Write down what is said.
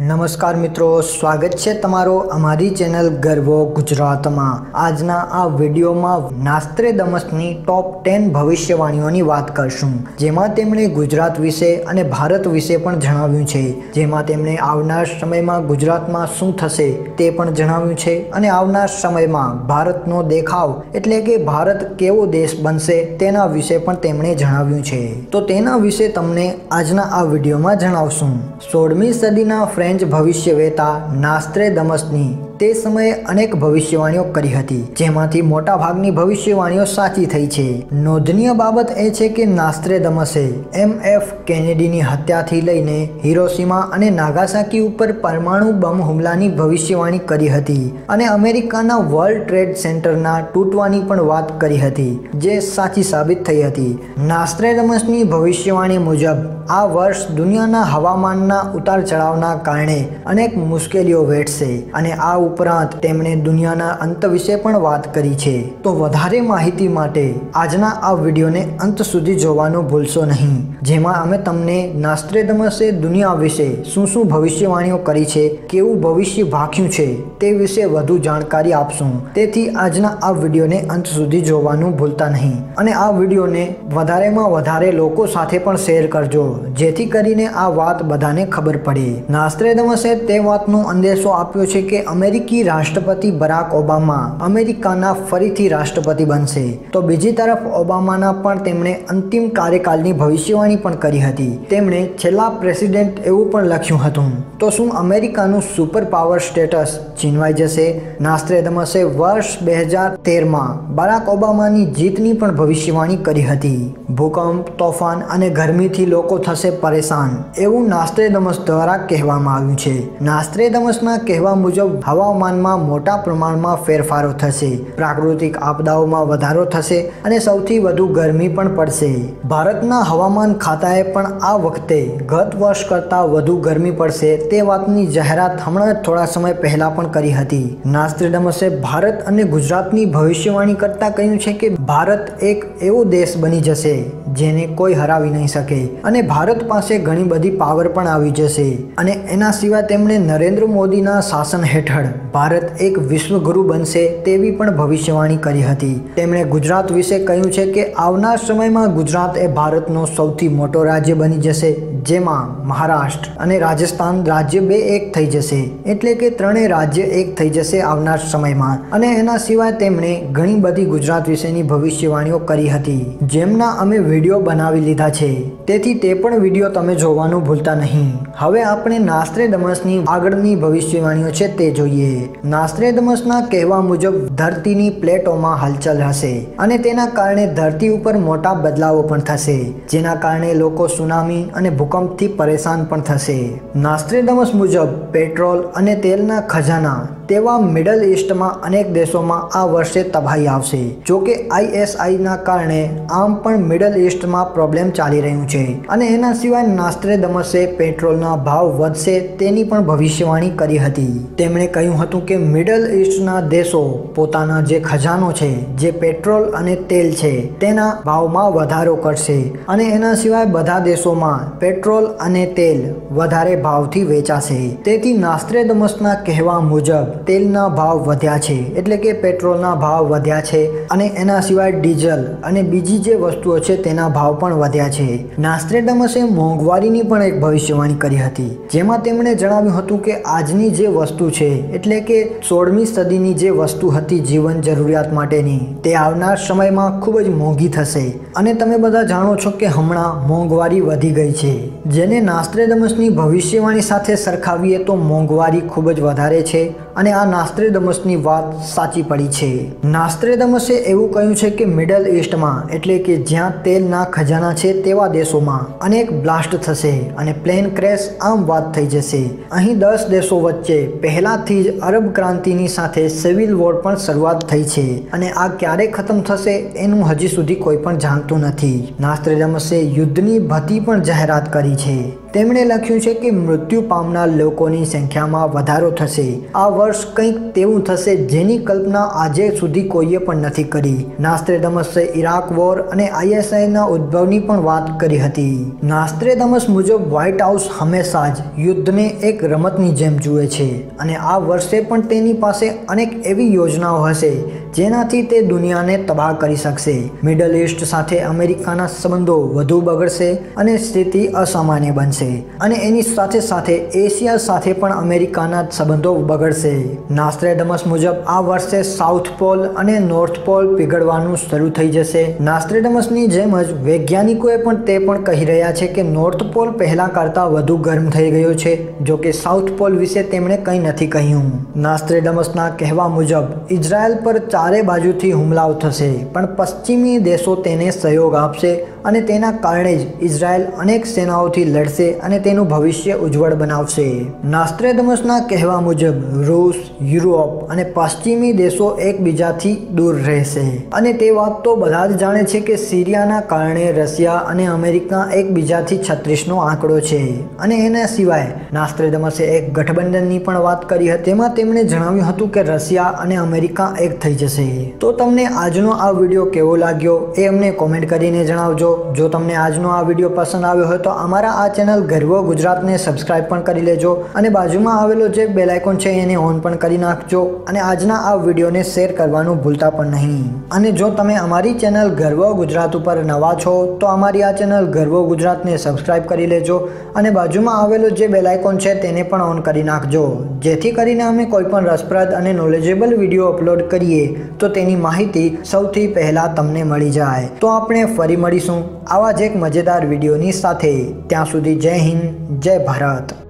નમસ્કાર મિત્રો, સ્વાગત છે તમારો અમારી ચેનલ ગર્વો ગુજરાતમાં. આજના આ વિડીયોમાં નાસ્ત્રેદમસની ટોપ ટેન ભવિષ્યવાણીઓની વાત કરશું. જેમાં તેમણે ગુજરાત વિશે અને ભારત વિશે પણ જણાવ્યું છે. જેમાં તેમણે આવનાર સમયમાં ગુજરાતમાં શું થશે તે પણ જણાવ્યું છે અને આવનાર સમયમાં ભારતનો દેખાવ એટલે કે ભારત કેવો દેશ બનશે તેના વિશે પણ તેમણે જણાવ્યું છે. તો તેના વિશે તમને આજના આ વિડીયોમાં જણાવશું. સોળમી સદીના ફ્રેન્ચ ભવિષ્યવેતા નાસ્ત્રેદમસની તે સમયે અનેક ભવિષ્યવાણીઓ કરી હતી, જેમાંથી મોટા ભાગની ભવિષ્યવાણીઓ સાચી થઈ છે. નોંધનીય બાબત એ છે કે નાસ્ત્રેદમસે એમ એફ કેનેડીની હત્યાથી લઈને હિરોસીમા અને નાગાસાકી ઉપર પરમાણુ બમ હુમલાની ભવિષ્યવાણી કરી હતી અને અમેરિકાના વર્લ્ડ ટ્રેડ સેન્ટરના તૂટવાની પણ વાત કરી હતી, જે સાચી સાબિત થઈ હતી. નાસ્ત્રેદમસની ભવિષ્યવાણી મુજબ, આ વર્ષ દુનિયાના હવામાનના ઉતાર ચઢાવના કારણે અનેક મુશ્કેલીઓ વેઠશે અને આ ઉપરાંત તેમણે દુનિયાના અંત વિશે પણ વાત કરી છે. તો વધારે માહિતી માટે આજના આ વિડીયોને અંત સુધી જોવાનું ભૂલશો નહીં, જેમાં અમે તમને નાસ્ત્રેદમસે દુનિયા વિશે શું શું ભવિષ્યવાણીઓ કરી છે, કેવું ભવિષ્ય ભાખ્યું છે, તે વિશે વધુ જાણકારી આપશું. તેથી આજના આ વિડીયોને અંત સુધી જોવાનું ભૂલતા નહીં. અને આ વિડીયોને વધારેમાં વધારે લોકો સાથે પણ શેર કરજો, જેથી કરીને આ વાત બધાને ખબર પડે. નાસ્ત્રેદમસે તે વાતનો અંદેશો આપ્યો છે કે અમેરિકી રાષ્ટ્રપતિ બરાક ઓબામા અમેરિકાના ફરીથી રાષ્ટ્રપતિ બનશે. તો બીજી તરફ ઓબામાના પણ તેમણે અંતિમ કાર્યકાલની ભવિષ્યવાણી પણ કરી હતી. તેમણે છેલ્લા પ્રેસિડેન્ટ એવું પણ લખ્યું હતું. તો શું અમેરિકાનું સુપર પાવર સ્ટેટસ છીનવાઈ જશે? નાસ્ત્રેદમસે વર્ષ બે હજાર તેરમાં બરાક ઓબામાની જીતની પણ ભવિષ્યવાણી કરી હતી. ભૂકંપ, તોફાન અને ગરમીથી લોકો થશે પરેશાન. એવું નાસ્ત્રેદમસ દ્વારા કહેવામાં આવ્યું છે. નાસ્ત્રેદમસના કહેવા મુજબ હવામાનમાં મોટા પ્રમાણમાં ફેરફારો થશે. પ્રાકૃતિક આપદાઓમાં વધારો થશે અને સૌથી વધુ ગરમી પણ પડશે. ભારતના હવામાન ખાતાએ પણ આ વખતે ગત વર્ષ કરતાં વધુ ગરમી પડશે તે વાતની જાહેરાત હમણાં થોડા સમય પહેલા પણ કરી હતી. નાસ્ત્રેડમસે ભારત અને ગુજરાતની ભવિષ્યવાણી કરતા કહ્યું છે કે ભારત એક એવો દેશ બની જશે જેને કોઈ હરાવી નહીં શકે અને ભારત પાસે ઘણી બધી પાવર પણ આવી જશે અને એના સિવાય તેમણે નરેન્દ્ર મોદીના શાસન હેઠળ ભારત એક વિશ્વગુરુ બનશે તેવી પણ ભવિષ્યવાણી કરી હતી. તેમણે ગુજરાત વિશે કહ્યું છે કે આવનાર સમયમાં ગુજરાત એ ભારતનો સૌથી મોટો રાજ્ય બની જશે. જેમાં મહારાષ્ટ્ર અને રાજસ્થાન રાજ્ય બે એક થઈ જશે. એટલે કે ત્રણેય રાજ્ય એક થઈ જશે આવનાર સમયમાં. અને એના સિવાય તેમણે ઘણી બધી ગુજરાત વિશેની ભવિષ્યવાણીઓ કરી હતી. જેમના અમે વીડિયો બનાવી લીધા છે. તેથી તે પણ વીડિયો તમે જોવાનું ભૂલતા નહીં. હવે આપણે નાસ્ત્રેદમસની આગળની ભવિષ્યવાણીઓ છે તે જોઈએ. નાસ્ત્રેદમસના કહેવા મુજબ ધરતીની પ્લેટોમાં હલચલ હશે. અને તેના કારણે ધરતી ઉપર મોટા બદલાવો પણ થશે. જેના કારણે લોકો સુનામી અને ભૂકંપથી પરેશાન પણ થશે. નાસ્ત્રેદમસ મુજબ પેટ્રોલ અને તેલના ખજાના તેવા મિડલ ઇસ્ટમાં અનેક દેશોમાં આ વર્ષે તબાહી આવશે. જો કે આઈએસઆઈના કારણે આમ પણ મિડલ ઇસ્ટમાં પ્રોબ્લેમ ચાલી રહ્યું છે અને એના સિવાય નાસ્ત્રેદમસે પેટ્રોલના ભાવ વધશે તેની પણ ભવિષ્યવાણી કરી હતી. તેમણે કહ્યું હતું કે મિડલ ઇસ્ટના દેશો પોતાના જે ખજાનો છે, જે પેટ્રોલ અને તેલ છે, તેના ભાવમાં વધારો કરશે અને એના સિવાય બધા દેશોમાં પેટ્રોલ અને તેલ વધારે ભાવથી વેચાશે. તેથી નાસ્ત્રેદમસના કહેવા મુજબ, તેલના ભાવ વધ્યા છે, એટલે કે પેટ્રોલના ભાવ વધ્યા છે અને એના સિવાય ડીઝલ અને બીજી જે વસ્તુઓ છે તેના ભાવ પણ વધ્યા છે. નાસ્ત્રેડમસે મોંઘવારીની પણ એક ભવિષ્યવાણી કરી હતી, જેમાં તેમણે જણાવ્યું હતું કે આજની જે વસ્તુ છે, એટલે કે સોળમી સદીની જે વસ્તુ હતી જીવન જરૂરિયાત માટેની, તે આવનાર સમયમાં ખૂબ જ મોંઘી થશે. અને તમે બધા જાણો છો કે હમણાં મોંઘવારી વધી ગઈ છે. જેને નાસ્ત્રેદમસની ભવિષ્યવાણી સાથે સરખાવીએ તો મોંઘવારી ખૂબ જ વધારે છે. અને આ નાસ્ત્રેદમસની વાત સાચી પડી છે. નાસ્ત્રેદમસે એવું કહ્યું છે કે મિડલ ઇસ્ટમાં એટલે કે જ્યાં તેલના ખજાના છે તેવા દેશોમાં, અનેક બ્લાસ્ટ થશે અને પ્લેન ક્રેશ આમ વાત થઈ જશે. અહીં દસ દેશો વચ્ચે પહેલાથી જ અરબ ક્રાંતિની સાથે સિવિલ વોર પણ શરૂઆત થઈ છે અને આ ક્યારે ખતમ થશે એનું હજી સુધી કોઈ પણ જાણતું નથી. નાસ્ત્રેદમસે યુદ્ધની ભતી પણ જાહેરાત કરી છે. તેમણે લખ્યું છે કે મૃત્યુ પામનાર લોકોની સંખ્યામાં વધારો થશે. આ વર્ષ કંઈક તેવું થશે જેની કલ્પના આજે સુધી કોઈએ પણ નથી કરી. નાસ્ત્રેદમસે ઇરાક વોર અને આઈએસઆઈના ઉદ્ભવની પણ વાત કરી હતી. નાસ્ત્રેદમસ મુજબ વ્હાઇટ હાઉસ હંમેશા જ યુદ્ધને એક રમતની જેમ જુએ છે અને આ વર્ષે પણ તેની પાસે અનેક એવી યોજનાઓ હશે જેનાથી તે દુનિયાને તબાહ કરી શકશે. મિડલ ઇસ્ટ સાથે અમેરિકાના સંબંધો વધુ બગડશે અને સ્થિતિ અસામાન્ય બનશે અને એની સાથે સાથે એશિયા સાથે પણ અમેરિકાના સંબંધો બગડશે. નાસ્ત્રેડમસ મુજબ આ વર્ષે સાઉથ પોલ અને નોર્થ પોલ પીગળવાનું શરૂ થઈ જશે. નાસ્ત્રેડમસની જેમ જ વૈજ્ઞાનિકોએ પણ તે પણ કહી રહ્યા છે કે નોર્થ પોલ પહેલા કરતાં વધુ ગરમ થઈ ગયો છે, જો કે સાઉથ પોલ વિશે તેમણે કંઈ નથી કહ્યું. નાસ્ત્રેડમસના કહેવા મુજબ, ઇઝરાયલ પર ચારે બાજુથી હુમલાઓ થશે. પણ પશ્ચિમી દેશો તેને સહયોગ આપશે અને તેના કારણે જ ઇઝરાયલ અનેક સેનાઓથી લડશે અને તેનું ભવિષ્ય ઉજ્જવળ બનાવશે. નાસ્ત્રેદમસના કહેવા મુજબ, રૂસ, યુરોપ અને પશ્ચિમી દેશો એકબીજાથી દૂર રહેશે. અને તે વાત તો બધા જ જાણે છે કે સિરિયાના કારણે રશિયા અને અમેરિકા એકબીજાથી છત્રીસનો આંકડો છે. અને એના સિવાય, નાસ્ત્રેદમસે એક ગઠબંધનની પણ વાત કરી હતી. તેમાં તેમણે જણાવ્યું હતું કે રશિયા અને અમેરિકા એક થઈ જશે. તો તમને આજનો આ વીડિયો કેવો લાગ્યો એ અમને કોમેન્ટ કરીને જણાવજો. જો તમને આજનો આ વીડિયો પસંદ આવ્યો હોય તો અમારા આ ચેનલ ગર્વ ગુજરાતને સબસ્ક્રાઇબ પણ કરી લેજો અને બાજુમાં આવેલો જે બેલ આઇકોન છે એને ઓન પણ કરી નાખજો અને આજના આ વિડીયોને શેર કરવાનું ભૂલતા પણ નહીં. અને જો તમે અમારી ચેનલ ગર્વ ગુજરાત ઉપર નવા છો તો અમારી આ ચેનલ ગર્વ ગુજરાતને સબસ્ક્રાઇબ કરી લેજો અને બાજુમાં આવેલો જે બેલ આઇકોન છે તેને પણ ઓન કરી નાખજો. જેથી કરીને અમે કોઈપણ રસપ્રદ અને નોલેજેબલ વીડિયો અપલોડ કરીએ તો તેની માહિતી સૌથી પહેલાં તમને મળી જાય. તો આપણે ફરી મળીશું આવા જ એક મજેદાર વિડીયોની સાથે. ત્યાં સુધી જય હિન્દ, જય ભારત.